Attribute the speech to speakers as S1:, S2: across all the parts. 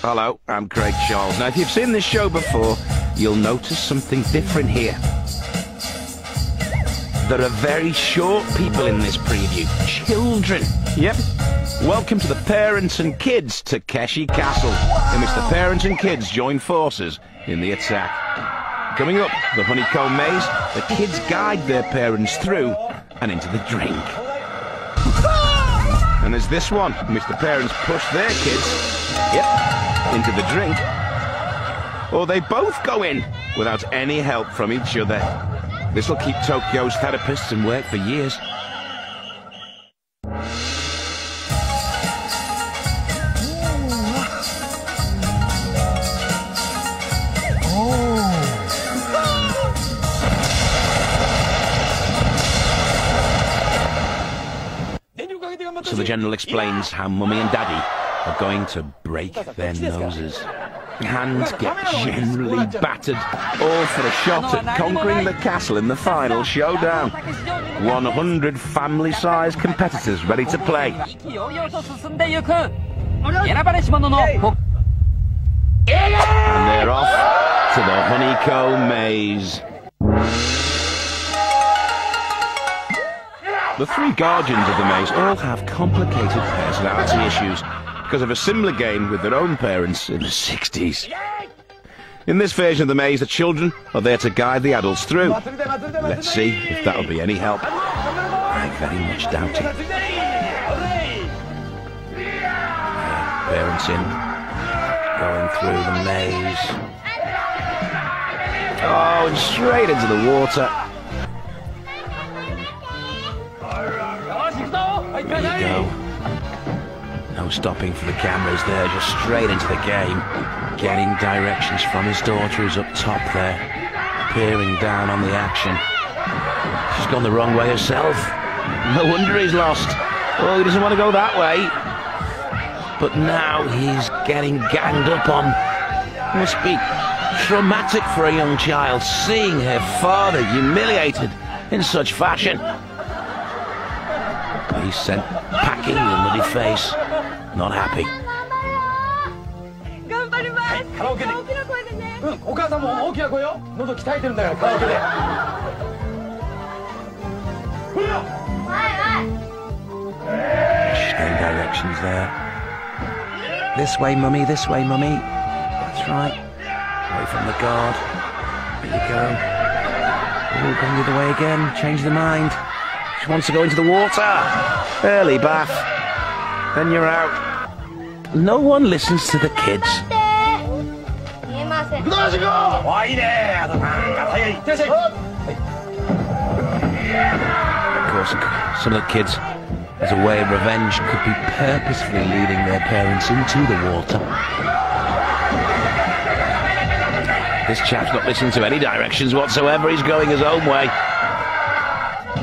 S1: Hello, I'm Craig Charles. Now, if you've seen this show before, you'll notice something different here. There are very short people in this preview. Children. Yep. Welcome to the Parents and Kids Takeshi Castle, in which the parents and kids join forces in the attack. Coming up, the Honeycomb Maze, the kids guide their parents through and into the drink. And there's this one, in which the parents push their kids, yep, into the drink. Or they both go in without any help from each other. This'll keep Tokyo's therapists in work for years. So the General explains how Mummy and Daddy are going to break their noses. Hands get generally battered, all for a shot at conquering the castle in the final showdown. 100 family-sized competitors ready to play. And they're off to the Honeycomb Maze. The three guardians of the maze all have complicated personality issues because of a similar game with their own parents in the 60s. In this version of the maze, the children are there to guide the adults through. Let's see if that'll be any help. I very much doubt it. Parents in, going through the maze. Oh, and straight into the water. There you go. No stopping for the cameras there, just straight into the game. Getting directions from his daughter who's up top there. Peering down on the action. She's gone the wrong way herself. No wonder he's lost. Oh, he doesn't want to go that way. But now he's getting ganged up on. Must be traumatic for a young child seeing her father humiliated in such fashion. He's sent packing a muddy face Not happy.
S2: 頑張ります
S3: カラオケで
S2: 大きな声でね
S3: うん、お母さんも大きな声よ喉鍛えてるんだからカラオケでほら
S1: Getting directions there. This way, mummy, this way, mummy. That's right. Away from the guard. There you go. Oh, going the other way again. Change the mind. She wants to go into the water. Early bath. Then you're out. No one listens to the kids. Of course, some of the kids, as a way of revenge, could be purposefully leading their parents into the water. This chap's not listening to any directions whatsoever. He's going his own way.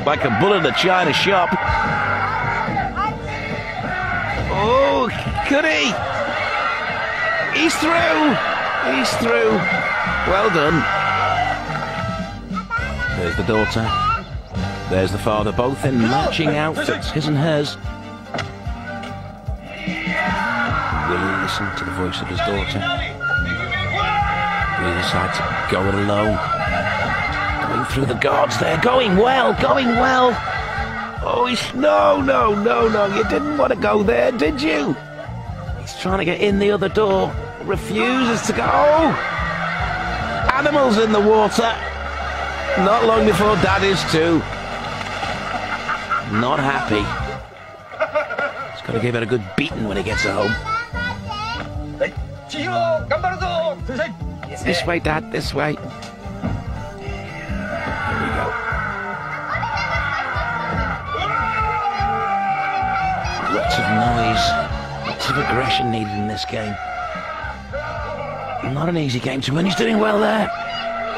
S1: Like a bull in a china shop. Could he? He's through! He's through. Well done. There's the daughter. There's the father, both in matching outfits, his and hers. Will he listen to the voice of his daughter? Will he decide to go it alone? Going through the guards there, going well, going well. Oh, he's no, no, no, no. You didn't want to go there, did you? trying to get in the other door, refuses to go. Animals in the water. Not long before Dad is too. Not happy. He's got to give it a good beating when he gets home. This way, Dad, this way. We go. Lots of noise lots of aggression needed in this game. Not an easy game to win. He's doing well there.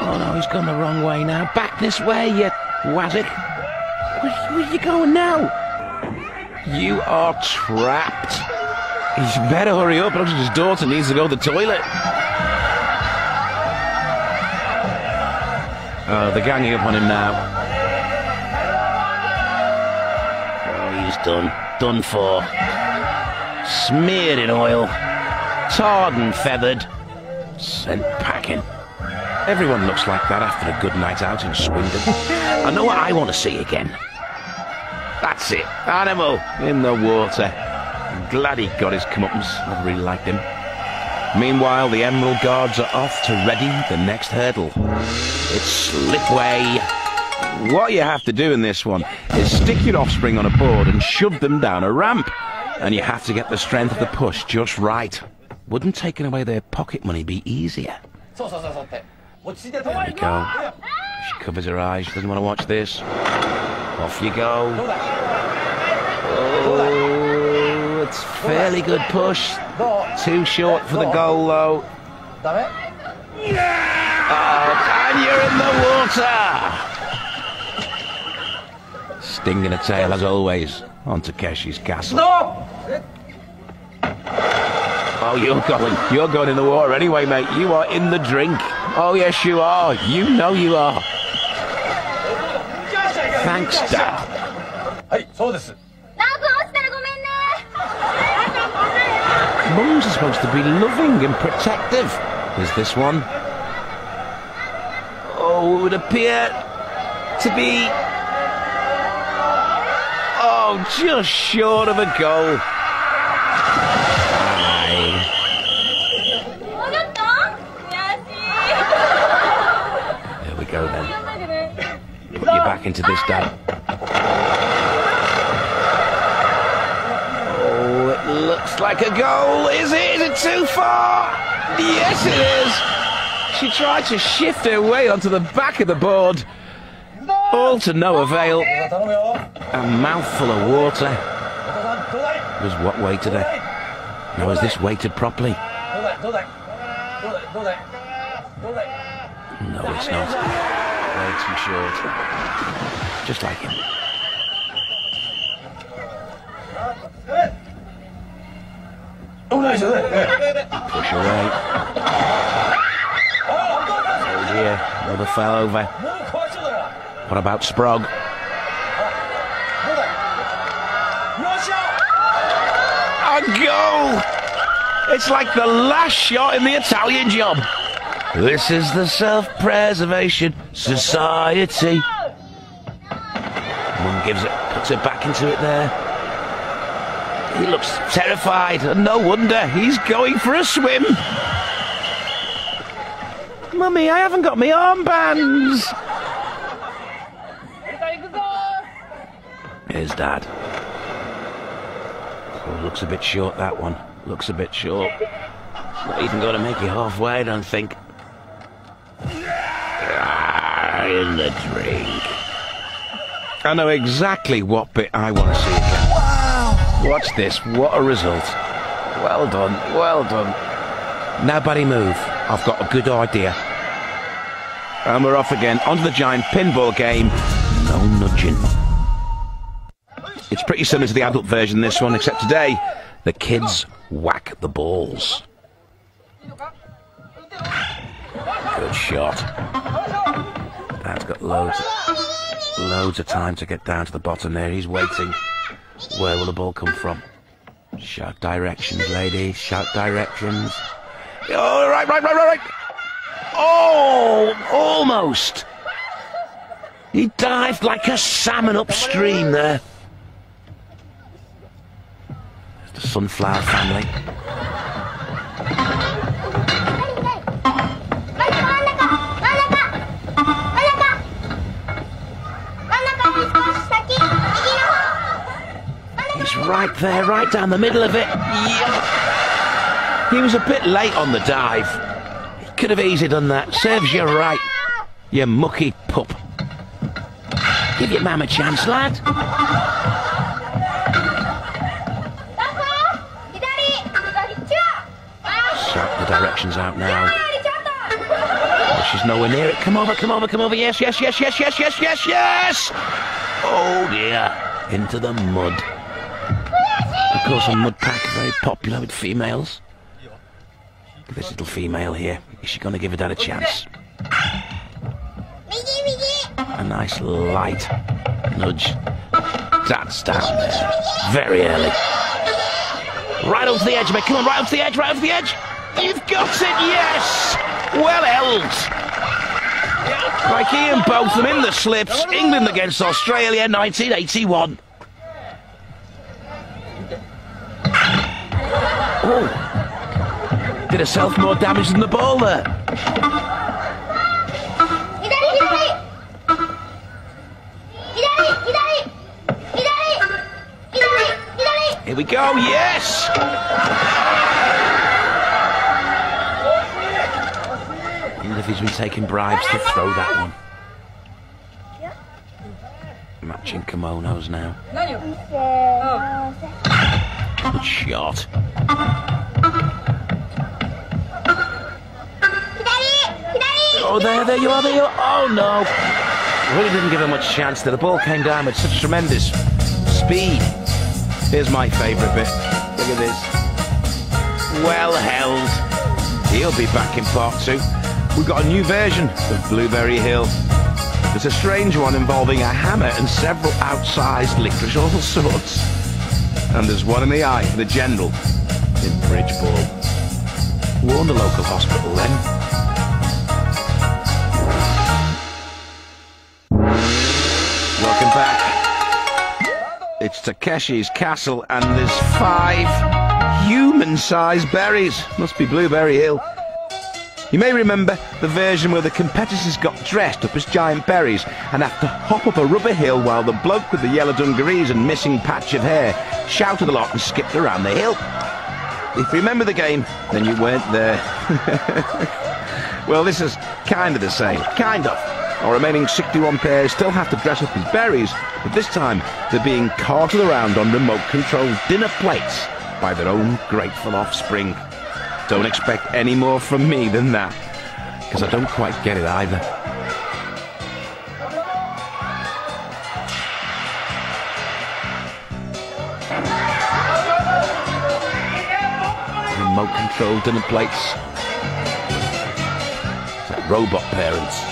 S1: Oh no, he's gone the wrong way now. Back this way, you wazzick. Where, where are you going now? You are trapped. He's better hurry up. Looks like his daughter needs to go to the toilet. Oh, they're ganging up on him now. Oh, he's done. Done for. Smeared in oil. tarred and feathered, sent packing. Everyone looks like that after a good night out in Swindon. I know what I want to see again. That's it. Animal in the water. I'm glad he got his comeuppance. I really liked him. Meanwhile, the Emerald Guards are off to ready the next hurdle. It's slipway. What you have to do in this one is stick your offspring on a board and shove them down a ramp. And you have to get the strength of the push just right. Wouldn't taking away their pocket money be easier? There we go. She covers her eyes. She doesn't want to watch this. Off you go. Oh, it's fairly good push. Too short for the goal, though. Oh, yeah! and you're in the water! Stinging a tail, as always on Takeshi's castle.
S3: No!
S1: Oh, you're going. You're going in the water anyway, mate. You are in the drink. Oh, yes, you are. You know you are. Thanks, Dad.
S2: Hey, so this.
S1: Mums are supposed to be loving and protective. Is this one? Oh, it would appear to be Oh, just short of a goal. There we go then. Put you back into this day. Oh, it looks like a goal. Is it? Is it too far? Yes, it is. She tried to shift her way onto the back of the board. All to no avail. A mouthful of water was what waited her. Now is this waited properly? No, it's not. Way too short. Just like him.
S3: Oh, no.
S1: Push away. Oh, dear. Another fell over. What about Sprog? A goal! It's like the last shot in the Italian job. This is the Self-Preservation Society. Mum gives it, puts it back into it there. He looks terrified, and no wonder he's going for a swim. Mummy, I haven't got my armbands. Here's Dad. Oh, looks a bit short, that one. Looks a bit short. Not even going to make it halfway, I don't think. Ah, in the drink. I know exactly what bit I want to see again. Watch this. What a result. Well done. Well done. Nobody move. I've got a good idea. And we're off again onto the giant pinball game. No nudging. It's pretty similar to the adult version, this one, except today, the kids whack the balls. Good shot. Dad's got loads, loads of time to get down to the bottom there. He's waiting. Where will the ball come from? Shout directions, ladies. Shout directions. Oh, right, right, right, right, right. Oh, almost. He dived like a salmon upstream there. The sunflower family. It's right there, right down the middle of it. He was a bit late on the dive. He could have easily done that. Serves you right, you mucky pup. Give your mum a chance, lad. directions out now. Oh, she's nowhere near it. Come over, come over, come over. Yes, yes, yes, yes, yes, yes, yes, yes. Oh dear. Into the mud. Of course, a mud pack, very popular with females. Look at this little female here. Is she going to give her dad a chance? A nice light nudge. That's down there. Very early. Right onto the edge, mate. Come on, right onto the edge, right onto the edge. You've got it, yes! Well held! By Ian Botham in the slips, England against Australia 1981. Oh. Did herself more damage than the ball there. Here we go, yes! he's been taking bribes to throw that one. Matching kimonos now. Good shot. Oh, there, there you are, there you are. Oh, no. Really didn't give him much chance there. The ball came down with such tremendous speed. Here's my favourite bit. Look at this. Well held. He'll be back in part two. We've got a new version of Blueberry Hill. It's a strange one involving a hammer and several outsized licorice all sorts. And there's one in the eye for the general in Bridgeball. Warn the local hospital then. Welcome back. It's Takeshi's castle, and there's five human-sized berries. Must be Blueberry Hill. You may remember the version where the competitors got dressed up as giant berries and have to hop up a rubber hill while the bloke with the yellow dungarees and missing patch of hair shouted a lot and skipped around the hill. If you remember the game, then you weren't there. well, this is kind of the same. Kind of. Our remaining 61 pairs still have to dress up as berries, but this time they're being carted around on remote-controlled dinner plates by their own grateful offspring. Don't expect any more from me than that, because I don't quite get it either. Remote-controlled dinner plates. It's like robot parents.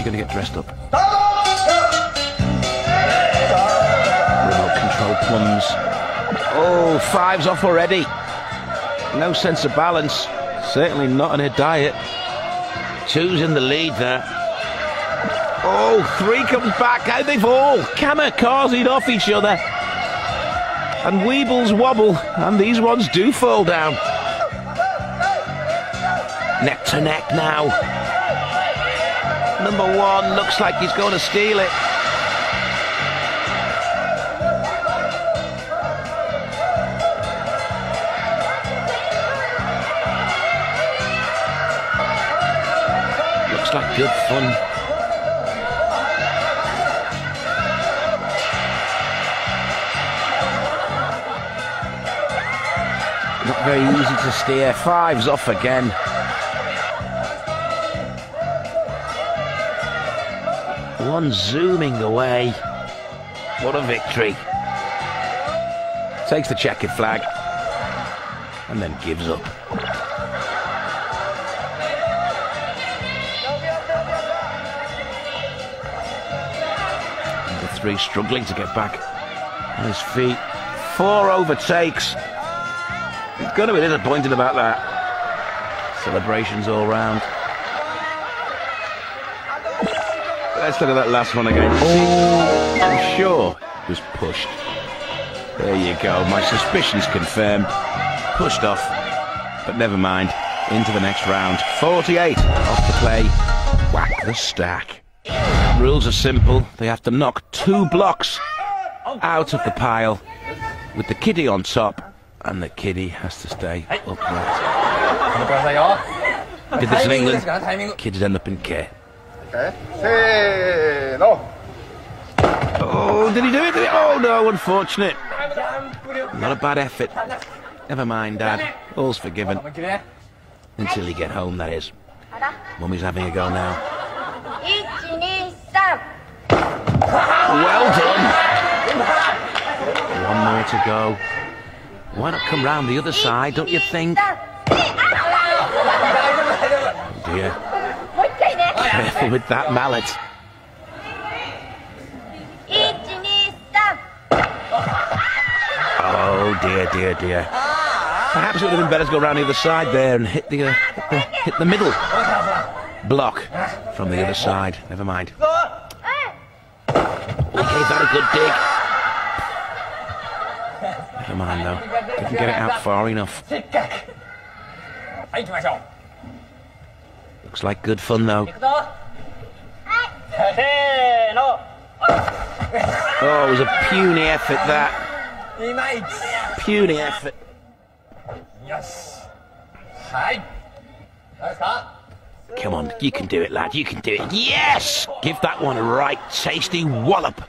S1: She going to get dressed up? Remote control plums. Oh, five's off already. No sense of balance. Certainly not on her diet. Two's in the lead there. Oh, three comes back. How they fall. Kamikaze off each other. And Weebles wobble. And these ones do fall down. Neck to neck now. Number one looks like he's going to steal it. Looks like good fun. Not very easy to steer. Five's off again. One zooming away. What a victory. Takes the checkered flag and then gives up. Number three struggling to get back on his feet. Four overtakes. He's going to be disappointed about that. Celebrations all round. Let's look at that last one again. Oh, I'm sure it was pushed. There you go. My suspicions confirmed. Pushed off, but never mind. Into the next round. 48 off the play. Whack the stack. Rules are simple. They have to knock two blocks out of the pile with the kiddie on top, and the kiddie has to stay upright. Did this in England? Kids end up in care.
S3: Okay. Say no.
S1: Oh, did he do it? He? Oh no, unfortunate. Not a bad effort. Never mind, Dad. All's forgiven. Until you get home, that is. Mummy's having a go now. Well done. One more to go. Why not come round the other side, don't you think? Oh dear careful with that mallet. Oh dear, dear, dear. Perhaps it would have been better to go round the other side there and hit the, uh, hit the, hit the middle block from the other side. Never mind. We gave that a good dig. Never mind though. Didn't get it out far enough. Looks like good fun though. Oh, it was a puny effort that.
S3: He made
S1: puny effort.
S3: Yes. Hi.
S1: Come on, you can do it, lad. You can do it. Yes! Give that one a right tasty wallop.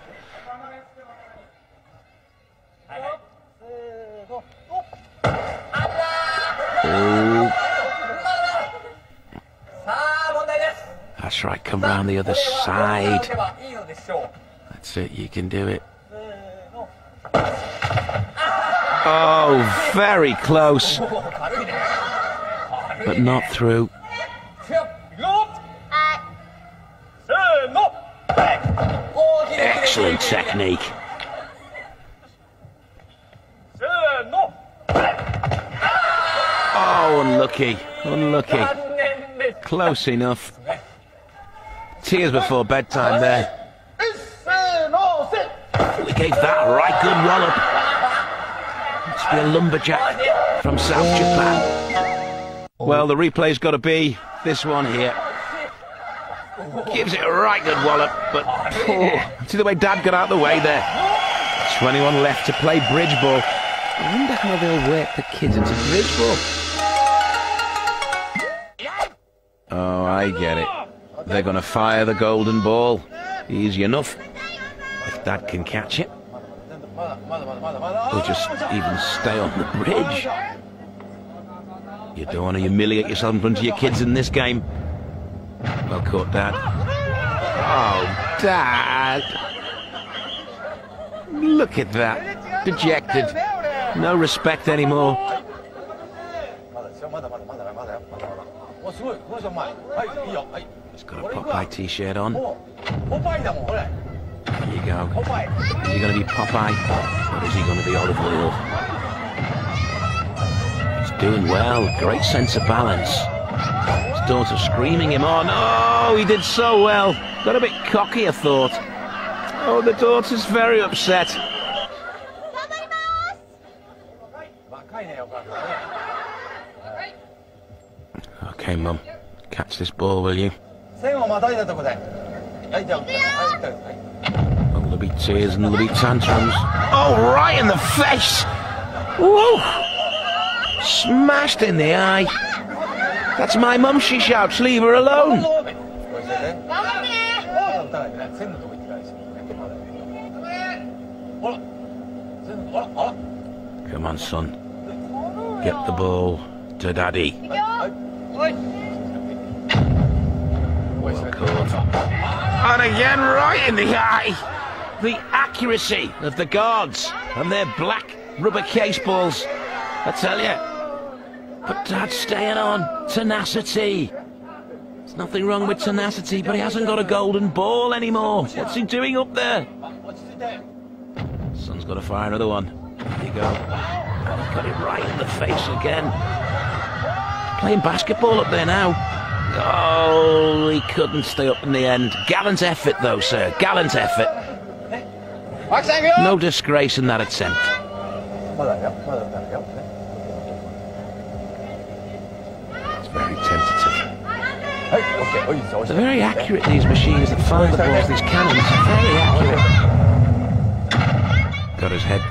S1: Right, come round the other side. That's it, you can do it. Oh, very close. But not through. Excellent technique. Oh, unlucky, unlucky. Close enough tears before bedtime there. We gave that a right good wallop. Must be a lumberjack from South oh. Japan. Well, the replay's got to be this one here. Gives it a right good wallop, but oh, see the way Dad got out the way there. 21 left to play bridge ball. I wonder how they'll work the kids into bridge ball. Oh, I get it. They're going to fire the golden ball. Easy enough. If Dad can catch it. Or just even stay on the bridge. You don't want to humiliate yourself in front of your kids in this game. Well caught, Dad. Oh, Dad. Look at that. Dejected. No respect anymore. Gotta pop my t-shirt on. There you go. Is he gonna be Popeye? Or is he gonna be Olive Oyl? He's doing well. Great sense of balance. His daughter screaming him on. Oh, he did so well. Got a bit cocky, I thought. Oh, the daughter's very upset. Okay, Mum. Catch this ball, will you?
S3: 線をまたいだとこではいじゃあはいはい
S1: Oh, there'll be tears and there'll be tantrums. Oh, right in the face! Whoa! Smashed in the eye. That's my mum, she shouts. Leave her alone.
S3: これしてね
S2: 頑張ってね
S3: 打たないでね線のとこ行ってからですまだほら線のとこあらあら
S1: Come on, son. Get the ball to Daddy. And again, right in the eye. The accuracy of the guards and their black rubber case balls. I tell you. But Dad's staying on. Tenacity. There's nothing wrong with tenacity, but he hasn't got a golden ball anymore. What's he doing up there? Son's got to fire another one. There you go. Got it right in the face again. Playing basketball up there now. Oh, he couldn't stay up in the end. Gallant effort, though, sir. Gallant effort. No disgrace in that attempt. It's very tentative. They're very accurate, these machines that fire the balls, these cannons. Very accurate. Got his head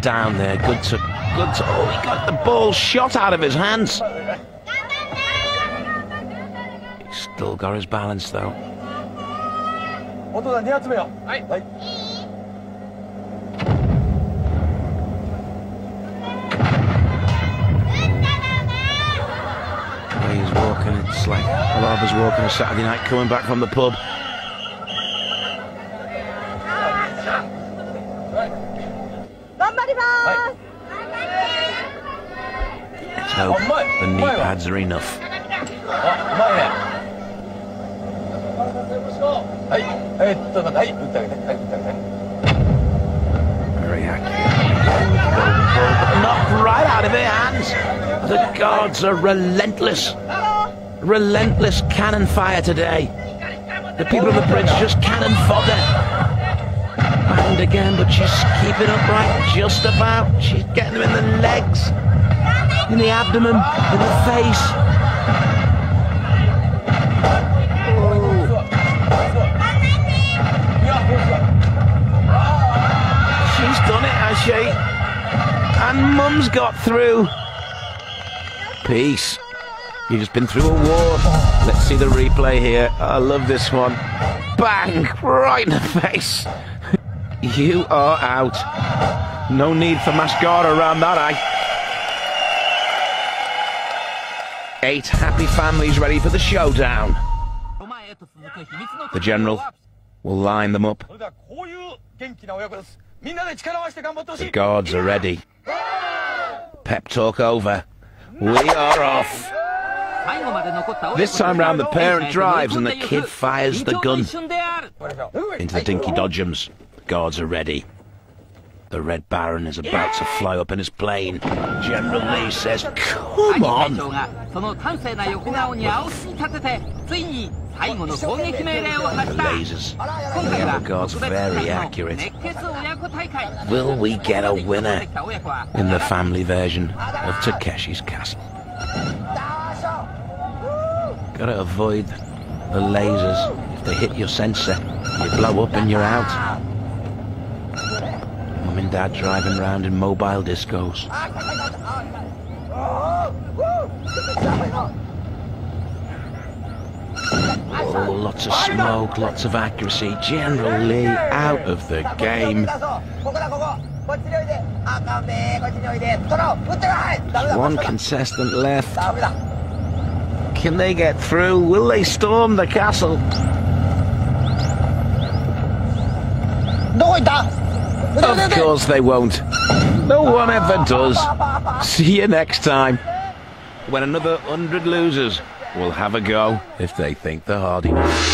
S1: down there. Good to. Good to. Oh, he got the ball shot out of his hands. Still got his balance, though. He's walking, it's like a Alava's walking a Saturday night coming back from the pub.
S2: Let's
S1: hope the knee pads are enough.
S3: あうまいねはいえーっとはい打ってあげてはい打ってあげて
S1: Very accurate. Golden ball, but knocked right out of their hands. The gods are relentless. Relentless cannon fire today. The people on the bridge just cannon fodder. Banged again, but she's keeping upright just about. She's getting them in the legs, in the abdomen, in the face. And Mum's got through. Peace. You've just been through a war. Let's see the replay here. I love this one. Bang! Right in the face. You are out. No need for mascara around that eye. Eight happy families ready for the showdown. The general will line them up. The guards are ready. Pep talk over. We are off.
S4: This time round, the parent drives and the kid
S1: fires the gun. Into the dinky dodgems. Guards are ready. The Red Baron is about to fly up in his plane. General Lee says, come on!
S4: その端正な横顔に青しに立ててついに最後の攻撃命令を
S1: The
S4: 発した
S1: lasers.
S4: 今回は
S1: The guards
S4: 特別
S1: very
S4: 企画の
S1: accurate.
S4: 熱血親子大会
S1: Will we get a winner
S4: 来た親子は
S1: in the family version of Takeshi's Castle? Gotta avoid the lasers. If they hit your sensor, you blow up and you're out. Mum and Dad driving around in mobile discos. Oh, lots of smoke, lots of accuracy. General Lee out of the game. One contestant left. Can they get through? Will they storm the castle? Of course they won't. No one ever does. See you next time when another hundred losers will have a go if they think they're hard enough.